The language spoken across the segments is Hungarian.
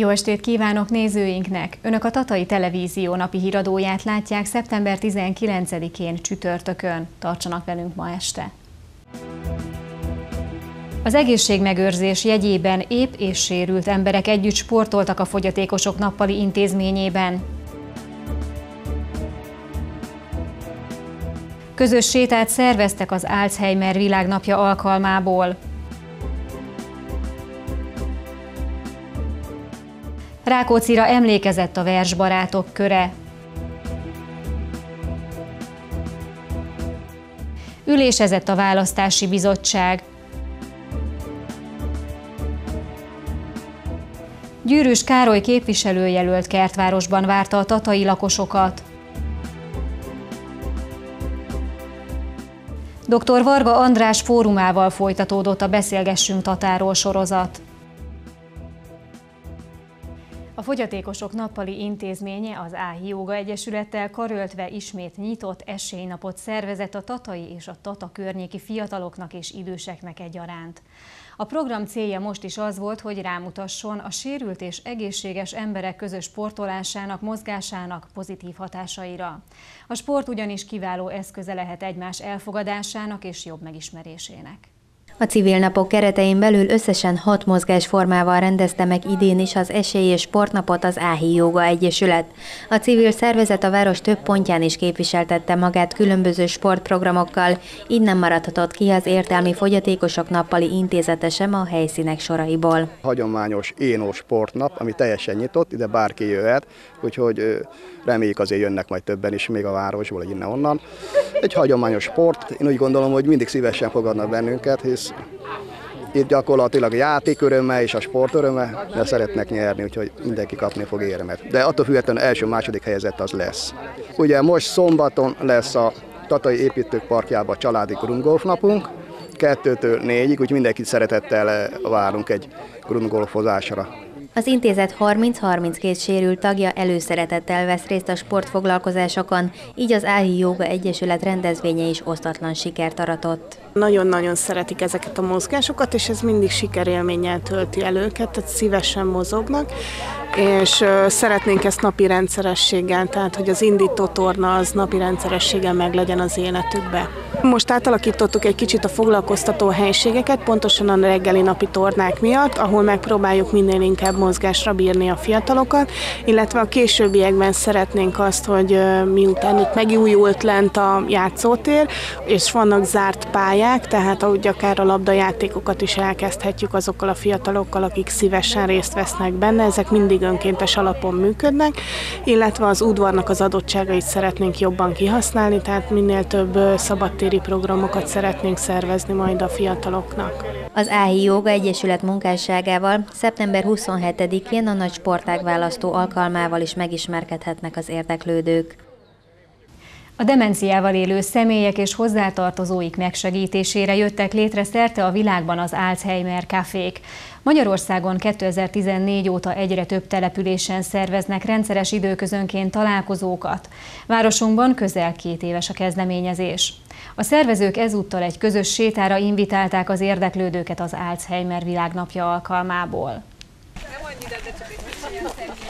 Jó estét kívánok nézőinknek! Önök a Tatai Televízió napi híradóját látják szeptember 19-én csütörtökön. Tartsanak velünk ma este! Az egészségmegőrzés jegyében épp és sérült emberek együtt sportoltak a fogyatékosok nappali intézményében. Közös sétát szerveztek az Alzheimer világnapja alkalmából. Rákóczira emlékezett a versbarátok köre. Ülésezett a választási bizottság. Gyűrűs Károly képviselőjelölt kertvárosban várta a tatai lakosokat. Dr. Varga András fórumával folytatódott a Beszélgessünk Tatáról sorozat. A Fogyatékosok Nappali Intézménye az Áhi Jóga Egyesülettel karöltve ismét nyitott esélynapot szervezett a tatai és a tata környéki fiataloknak és időseknek egyaránt. A program célja most is az volt, hogy rámutasson a sérült és egészséges emberek közös sportolásának, mozgásának pozitív hatásaira. A sport ugyanis kiváló eszköze lehet egymás elfogadásának és jobb megismerésének. A civil napok keretein belül összesen hat mozgásformával rendezte meg idén is az Esély és Sportnapot az Áhi Jóga Egyesület. A civil szervezet a város több pontján is képviseltette magát különböző sportprogramokkal, így nem maradhatott ki az értelmi fogyatékosok nappali intézete sem a helyszínek soraiból. Hagyományos énó sportnap, ami teljesen nyitott, ide bárki jöhet, úgyhogy reméljük azért jönnek majd többen is, még a városból, innen-onnan. Egy hagyományos sport, én úgy gondolom, hogy mindig szívesen fogadnak bennünket, hisz itt gyakorlatilag a játék öröme és a sport öröme, de szeretnek nyerni, úgyhogy mindenki kapni fog érmet. De attól függetlenül első-második helyzet az lesz. Ugye most szombaton lesz a Tatai Építők Parkjában családi grundgolf napunk, kettőtől négyig, úgyhogy mindenkit szeretettel várunk egy grundgolfozásra. Az intézet 30-32 sérült tagja előszeretettel vesz részt a sportfoglalkozásokon, így az Áhi Jóga Egyesület rendezvénye is osztatlan sikert aratott. Nagyon-nagyon szeretik ezeket a mozgásokat, és ez mindig sikerélménnyel tölti el őket, tehát szívesen mozognak, és szeretnénk ezt napi rendszerességgel, tehát hogy az indító torna az napi rendszerességgel meg legyen az életükbe. Most átalakítottuk egy kicsit a foglalkoztató helységeket, pontosan a reggeli napi tornák miatt, ahol megpróbáljuk minél inkább mozgásra bírni a fiatalokat, illetve a későbbiekben szeretnénk azt, hogy miután itt megújult lent a játszótér, és vannak zárt pályák, tehát ahogy akár a labdajátékokat is elkezdhetjük azokkal a fiatalokkal, akik szívesen részt vesznek benne, ezek mindig önkéntes alapon működnek, illetve az udvarnak az adottságait szeretnénk jobban kihasználni, tehát minél több szabadtéri programokat szeretnénk szervezni majd a fiataloknak. Az Áhi Jóga Egyesület munkásságával szeptember 27-én a nagy sportág választó alkalmával is megismerkedhetnek az érdeklődők. A demenciával élő személyek és hozzátartozóik megsegítésére jöttek létre szerte a világban az Alzheimer kafék. Magyarországon 2014 óta egyre több településen szerveznek rendszeres időközönként találkozókat. Városunkban közel két éves a kezdeményezés. A szervezők ezúttal egy közös sétára invitálták az érdeklődőket az Alzheimer világnapja alkalmából. Nem egy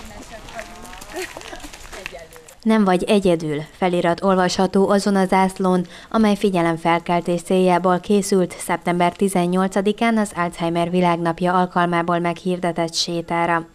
nem vagy egyedül felirat olvasható azon a zászlón, amely figyelemfelkeltés céljából készült szeptember 18-án az Alzheimer világnapja alkalmából meghirdetett sétára.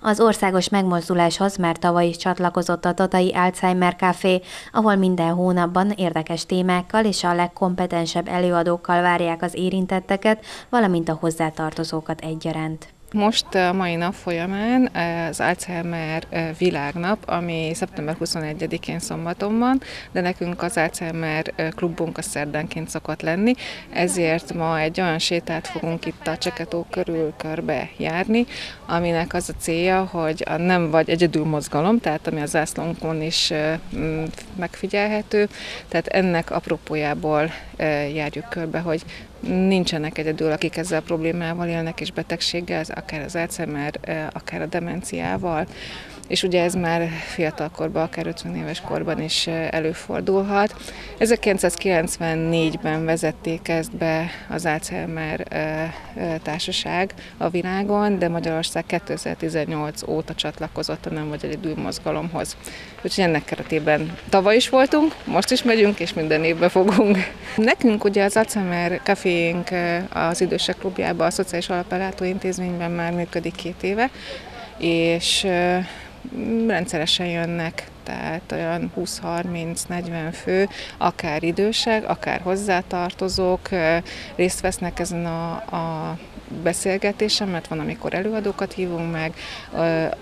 Az országos megmozduláshoz már tavaly is csatlakozott a Tatai Alzheimer Café, ahol minden hónapban érdekes témákkal és a legkompetensebb előadókkal várják az érintetteket, valamint a hozzátartozókat egyaránt. Most a mai nap folyamán az Alzheimer világnap, ami szeptember 21-én szombaton van, de nekünk az Alzheimer klubunk a szerdánként szokott lenni, ezért ma egy olyan sétát fogunk itt a Cseketó körül körbe járni, aminek az a célja, hogy a nem vagy egyedül mozgalom, tehát ami a zászlónkon is megfigyelhető, tehát ennek apropójából járjuk körbe, hogy nincsenek egyedül, akik ezzel a problémával élnek és betegséggel, akár az Alzheimer, akár a demenciával. És ugye ez már fiatalkorban, akár 50 éves korban is előfordulhat. 1994-ben vezették ezt be az Alzheimer társaság a világon, de Magyarország 2018 óta csatlakozott a Nem vagy egyedül mozgalomhoz. Úgyhogy ennek keretében tavaly is voltunk, most is megyünk, és minden évben fogunk. Nekünk ugye az Alzheimer kafénk az idősek klubjában, a Szociális Alapellátó Intézményben már működik két éve, és rendszeresen jönnek, tehát olyan 20-30-40 fő, akár idősek, akár hozzátartozók részt vesznek ezen a, a beszélgetésen, mert van, amikor előadókat hívunk meg,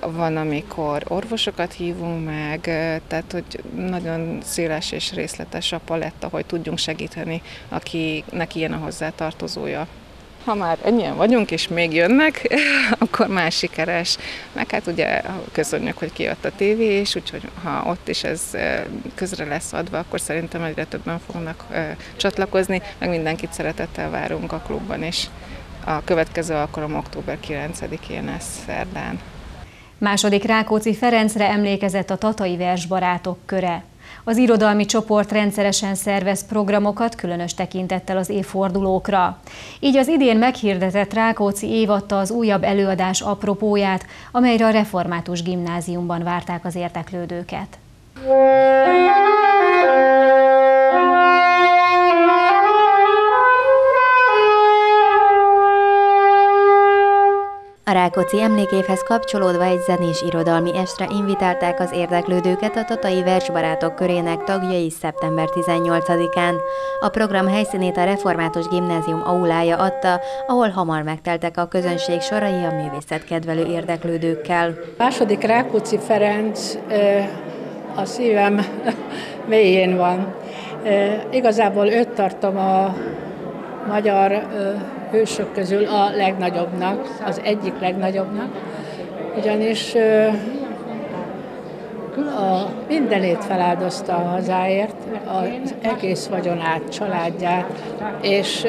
van, amikor orvosokat hívunk meg, tehát hogy nagyon széles és részletes a paletta, hogy tudjunk segíteni, akinek ilyen a hozzátartozója ha már ennyien vagyunk, és még jönnek, akkor már sikeres. Meg hát ugye köszönjük, hogy kijött a tévé, és úgyhogy ha ott is ez közre lesz adva, akkor szerintem egyre többen fognak csatlakozni, meg mindenkit szeretettel várunk a klubban is. A következő alkalom október 9-én lesz szerdán. Második Rákóczi Ferencre emlékezett a Tatai Versbarátok köre. Az irodalmi csoport rendszeresen szervez programokat, különös tekintettel az évfordulókra. Így az idén meghirdetett Rákóczi év adta az újabb előadás apropóját, amelyre a Református Gimnáziumban várták az érteklődőket. Rákóczi emlékévhez kapcsolódva egy zenés irodalmi estre invitálták az érdeklődőket a Tatai Versbarátok körének tagjai szeptember 18-án. A program helyszínét a Református Gimnázium aulája adta, ahol hamar megteltek a közönség sorai a művészetkedvelő érdeklődőkkel. Második Rákóczi Ferenc a szívem mélyén van. Igazából őt tartom a magyar hősök közül a legnagyobbnak, az egyik legnagyobbnak, ugyanis a mindenét feláldozta a hazáért, az egész vagyonát, családját, és,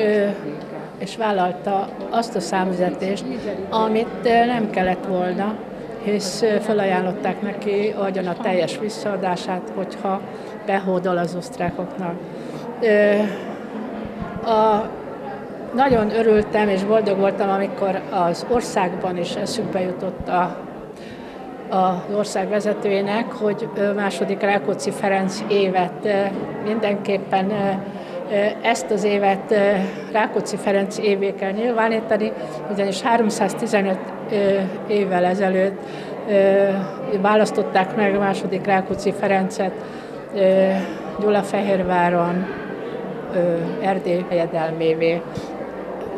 és vállalta azt a számüzetést, amit nem kellett volna, hisz felajánlották neki adjon a teljes visszaadását, hogyha behódol az osztrákoknak. A nagyon örültem és boldog voltam, amikor az országban is eszükbe jutott a, az ország vezetőjének, hogy második Rákóczi Ferenc évet mindenképpen ezt az évet Rákóczi Ferenc évé kell nyilvánítani, ugyanis 315 évvel ezelőtt választották meg második Rákóczi Ferencet Gyulafehérváron Erdély helyedelmévé.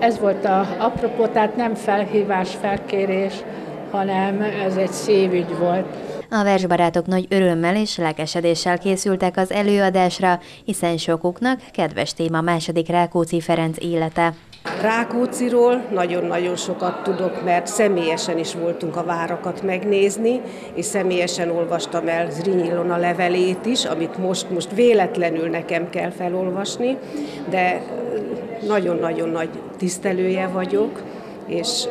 Ez volt a apropó, tehát nem felhívás, felkérés, hanem ez egy szívügy volt. A versbarátok nagy örömmel és lelkesedéssel készültek az előadásra, hiszen sokuknak kedves téma második Rákóczi Ferenc élete. Rákóciról nagyon-nagyon sokat tudok, mert személyesen is voltunk a várakat megnézni, és személyesen olvastam el Zriny a levelét is, amit most, most véletlenül nekem kell felolvasni, de nagyon-nagyon nagy tisztelője vagyok, és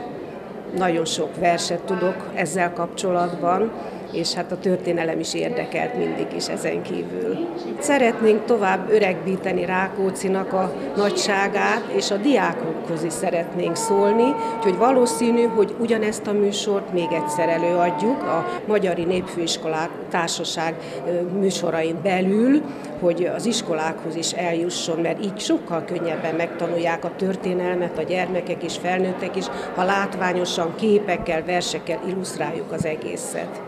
nagyon sok verset tudok ezzel kapcsolatban, és hát a történelem is érdekelt mindig is ezen kívül. Szeretnénk tovább öregbíteni Rákócinak a nagyságát, és a diákokhoz is szeretnénk szólni, úgyhogy valószínű, hogy ugyanezt a műsort még egyszer előadjuk a Magyari Népfőiskolák Társaság műsorain belül, hogy az iskolákhoz is eljusson, mert így sokkal könnyebben megtanulják a történelmet a gyermekek és felnőttek is, ha látványosan képekkel, versekkel illusztráljuk az egészet.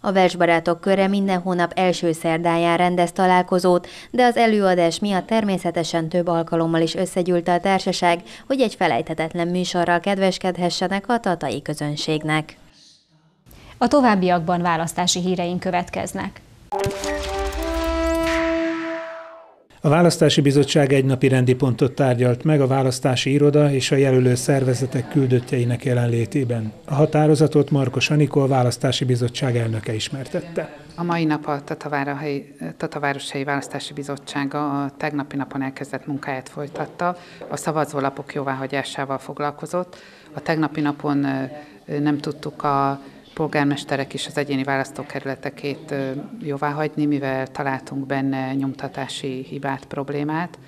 A versbarátok köre minden hónap első szerdáján rendez találkozót, de az előadás miatt természetesen több alkalommal is összegyűlt a társaság, hogy egy felejthetetlen műsorral kedveskedhessenek a tatai közönségnek. A továbbiakban választási híreink következnek. A Választási Bizottság egy napi rendi pontot tárgyalt meg a választási iroda és a jelölő szervezetek küldöttjeinek jelenlétében. A határozatot Markos Anikó, a Választási Bizottság elnöke ismertette. A mai nap a Tatavároshelyi Választási Bizottsága a tegnapi napon elkezdett munkáját folytatta, a szavazólapok jóváhagyásával foglalkozott. A tegnapi napon nem tudtuk a polgármesterek is az egyéni választókerületekét jóvá hagyni, mivel találtunk benne nyomtatási hibát, problémát.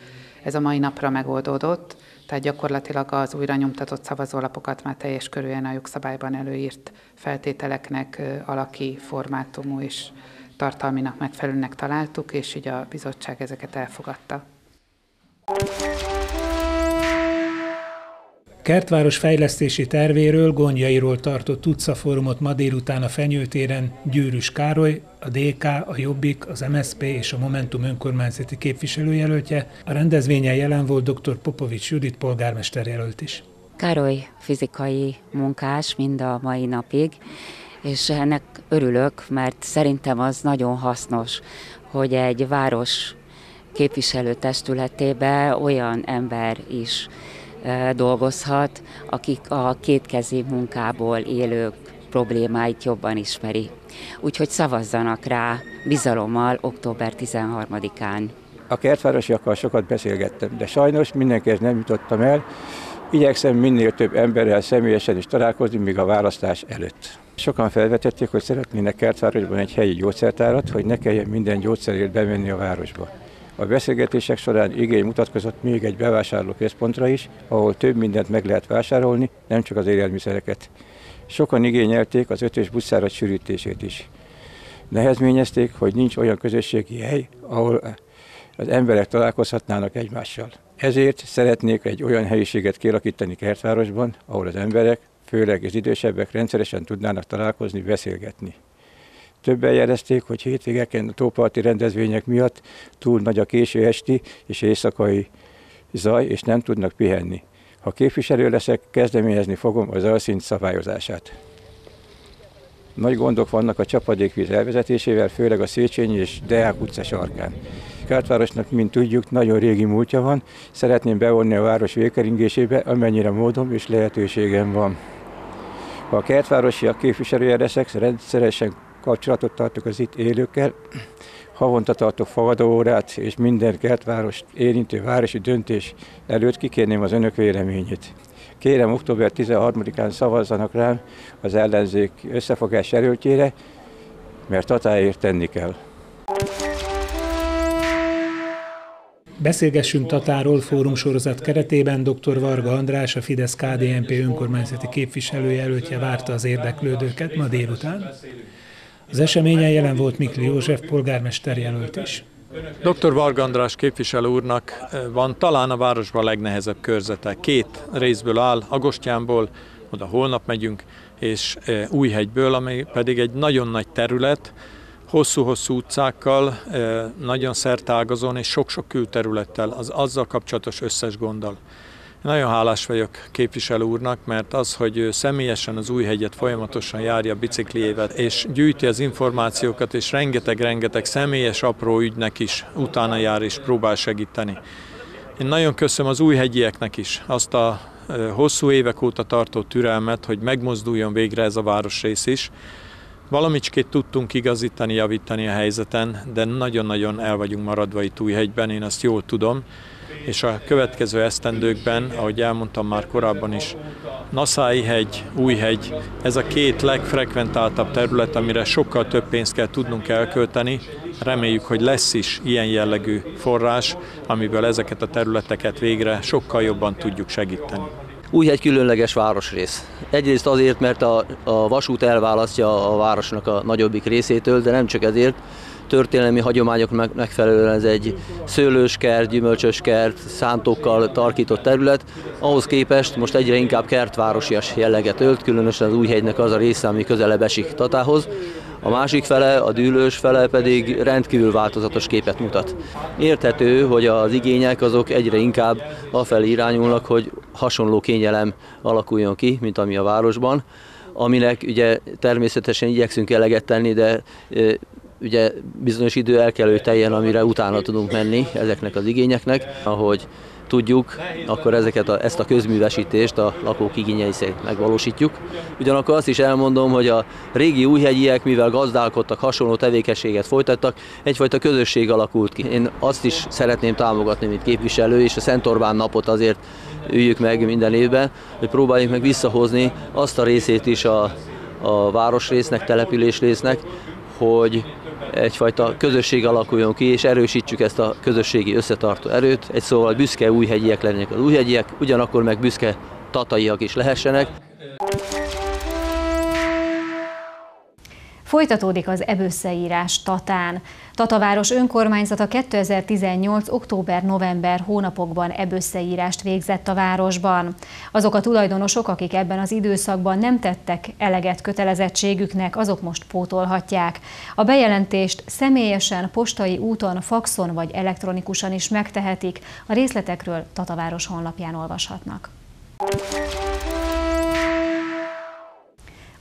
Ez a mai napra megoldódott, tehát gyakorlatilag az újra nyomtatott szavazólapokat már teljes körülön a jogszabályban előírt feltételeknek alaki, formátumú és tartalminak megfelelőnek találtuk, és így a bizottság ezeket elfogadta. Kertváros fejlesztési tervéről, gondjairól tartott utcafórumot ma délután a Fenyőtéren Győrűs Károly, a DK, a Jobbik, az MSP és a Momentum önkormányzati képviselőjelöltje. A rendezvényen jelen volt dr. Popovics Judit polgármester is. Károly fizikai munkás mind a mai napig, és ennek örülök, mert szerintem az nagyon hasznos, hogy egy város képviselőtestületébe olyan ember is dolgozhat, akik a kétkezi munkából élők problémáit jobban ismeri. Úgyhogy szavazzanak rá bizalommal október 13-án. A kertvárosiakkal sokat beszélgettem, de sajnos mindenkihez nem jutottam el. Igyekszem minél több emberrel személyesen is találkozni, még a választás előtt. Sokan felvetették, hogy szeretnének kertvárosban egy helyi gyógyszertárat, hogy ne kelljen minden gyógyszerért bemenni a városba. A beszélgetések során igény mutatkozott még egy bevásárlóközpontra is, ahol több mindent meg lehet vásárolni, nem csak az élelmiszereket. Sokan igényelték az ötös buszárat sűrítését is. Nehezményezték, hogy nincs olyan közösségi hely, ahol az emberek találkozhatnának egymással. Ezért szeretnék egy olyan helyiséget kialakítani Kertvárosban, ahol az emberek, főleg az idősebbek rendszeresen tudnának találkozni, beszélgetni. Többen jelezték, hogy hétvégeken a tóparti rendezvények miatt túl nagy a késő esti és éjszakai zaj, és nem tudnak pihenni. Ha képviselő leszek, kezdeményezni fogom az alszint szabályozását. Nagy gondok vannak a csapadékvíz elvezetésével, főleg a Széchenyi és Deák utca sarkán. Kártvárosnak, mint tudjuk, nagyon régi múltja van, szeretném bevonni a város végkeringésébe, amennyire módom és lehetőségem van. Ha a kertvárosiak képviselője leszek, rendszeresen kapcsolatot tartok az itt élőkkel. Havonta tartok fogadóórát, és minden kertváros érintő városi döntés előtt kikérném az önök véleményét. Kérem, október 13-án szavazzanak rám az ellenzék összefogás erőtjére, mert hatáért tenni kell. Beszélgessünk Tatáról fórum sorozat keretében dr. Varga András, a Fidesz KDNP önkormányzati képviselőjelöltje várta az érdeklődőket ma délután. Az eseményen jelen volt Mikli József polgármester jelölt is. Dr. Varga András képviselő úrnak eh, van talán a városban a legnehezebb körzete. Két részből áll, Agostyánból, oda holnap megyünk, és eh, Újhegyből, ami pedig egy nagyon nagy terület, hosszú-hosszú utcákkal, eh, nagyon szertágazon és sok-sok külterülettel, az azzal kapcsolatos összes gonddal. Nagyon hálás vagyok képviselő úrnak, mert az, hogy ő személyesen az új hegyet folyamatosan járja bicikliével, és gyűjti az információkat, és rengeteg-rengeteg személyes apró ügynek is utána jár és próbál segíteni. Én nagyon köszönöm az új hegyieknek is azt a hosszú évek óta tartó türelmet, hogy megmozduljon végre ez a városrész is. Valamicskét tudtunk igazítani, javítani a helyzeten, de nagyon-nagyon el vagyunk maradva itt Újhegyben, én azt jól tudom és a következő esztendőkben, ahogy elmondtam már korábban is, Naszái hegy, Újhegy, ez a két legfrekventáltabb terület, amire sokkal több pénzt kell tudnunk elkölteni. Reméljük, hogy lesz is ilyen jellegű forrás, amiből ezeket a területeket végre sokkal jobban tudjuk segíteni. Újhegy különleges városrész. Egyrészt azért, mert a, a vasút elválasztja a városnak a nagyobbik részétől, de nem csak ezért, történelmi hagyományok megfelelően ez egy szőlőskert, gyümölcsöskert, szántókkal tarkított terület. Ahhoz képest most egyre inkább kertvárosias jelleget ölt, különösen az Újhegynek az a része, ami közelebb esik Tatához. A másik fele, a dűlős fele pedig rendkívül változatos képet mutat. Érthető, hogy az igények azok egyre inkább afelé irányulnak, hogy hasonló kényelem alakuljon ki, mint ami a városban aminek ugye természetesen igyekszünk eleget tenni, de ugye bizonyos idő el kell, hogy teljen, amire utána tudunk menni ezeknek az igényeknek, ahogy tudjuk, akkor ezeket a, ezt a közművesítést a lakók igényei szerint megvalósítjuk. Ugyanakkor azt is elmondom, hogy a régi újhegyiek, mivel gazdálkodtak, hasonló tevékenységet folytattak, egyfajta közösség alakult ki. Én azt is szeretném támogatni, mint képviselő, és a Szent Orbán napot azért üljük meg minden évben, hogy próbáljuk meg visszahozni azt a részét is a a városrésznek, településrésznek, hogy egyfajta közösség alakuljon ki, és erősítsük ezt a közösségi összetartó erőt. Egy szóval büszke újhegyiek lennének az újhegyiek, ugyanakkor meg büszke tataiak is lehessenek. Folytatódik az ebösszeírás Tatán. Tataváros önkormányzata 2018. október-november hónapokban ebösszeírást végzett a városban. Azok a tulajdonosok, akik ebben az időszakban nem tettek eleget kötelezettségüknek, azok most pótolhatják. A bejelentést személyesen, postai úton, faxon vagy elektronikusan is megtehetik. A részletekről Tataváros honlapján olvashatnak.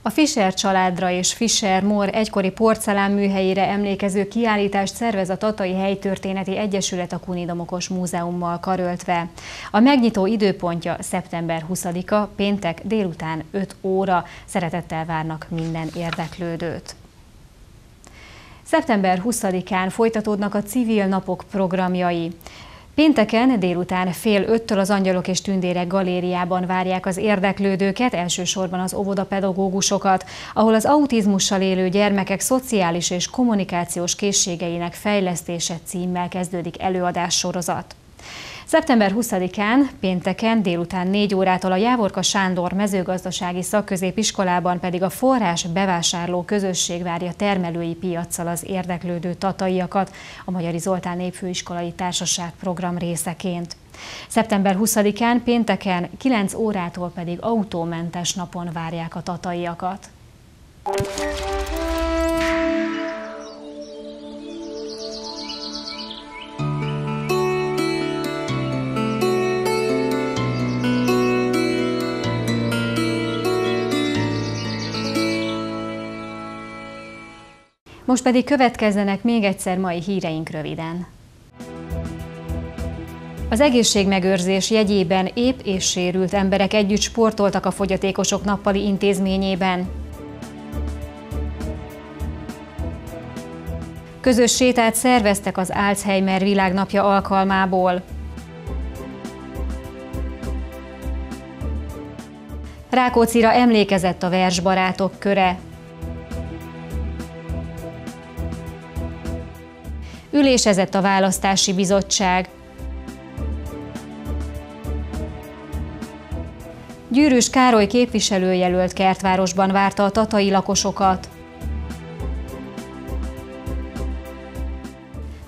A Fischer családra és Fischer Mor egykori porcelán műhelyére emlékező kiállítást szervez a Tatai Helytörténeti Egyesület a Kunidomokos Múzeummal karöltve. A megnyitó időpontja szeptember 20-a, péntek délután 5 óra. Szeretettel várnak minden érdeklődőt. Szeptember 20-án folytatódnak a civil napok programjai. Pénteken délután fél öttől az Angyalok és Tündérek galériában várják az érdeklődőket, elsősorban az óvodapedagógusokat, ahol az autizmussal élő gyermekek szociális és kommunikációs készségeinek fejlesztése címmel kezdődik előadás sorozat. Szeptember 20-án, pénteken délután 4 órától a Jávorka Sándor mezőgazdasági szakközépiskolában pedig a forrás bevásárló közösség várja termelői piaccal az érdeklődő tataiakat a Magyari Zoltán Népfőiskolai Társaság program részeként. Szeptember 20-án pénteken 9 órától pedig autómentes napon várják a tataiakat. Most pedig következzenek még egyszer mai híreink röviden. Az egészségmegőrzés jegyében épp és sérült emberek együtt sportoltak a fogyatékosok nappali intézményében. Közös sétát szerveztek az Alzheimer világnapja alkalmából. Rákócira emlékezett a versbarátok köre. Ülésezett a választási bizottság. Gyűrűs Károly képviselőjelölt kertvárosban várta a tatai lakosokat.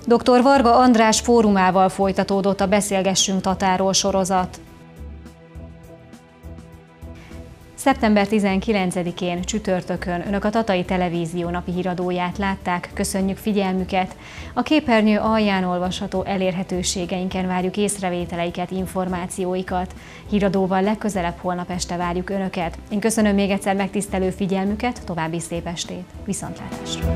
Dr. Varga András fórumával folytatódott a Beszélgessünk Tatáról sorozat. Szeptember 19-én csütörtökön Önök a Tatai Televízió napi híradóját látták. Köszönjük figyelmüket! A képernyő alján olvasható elérhetőségeinken várjuk észrevételeiket, információikat. Híradóval legközelebb holnap este várjuk Önöket. Én köszönöm még egyszer megtisztelő figyelmüket, további szép estét! Viszontlátásra!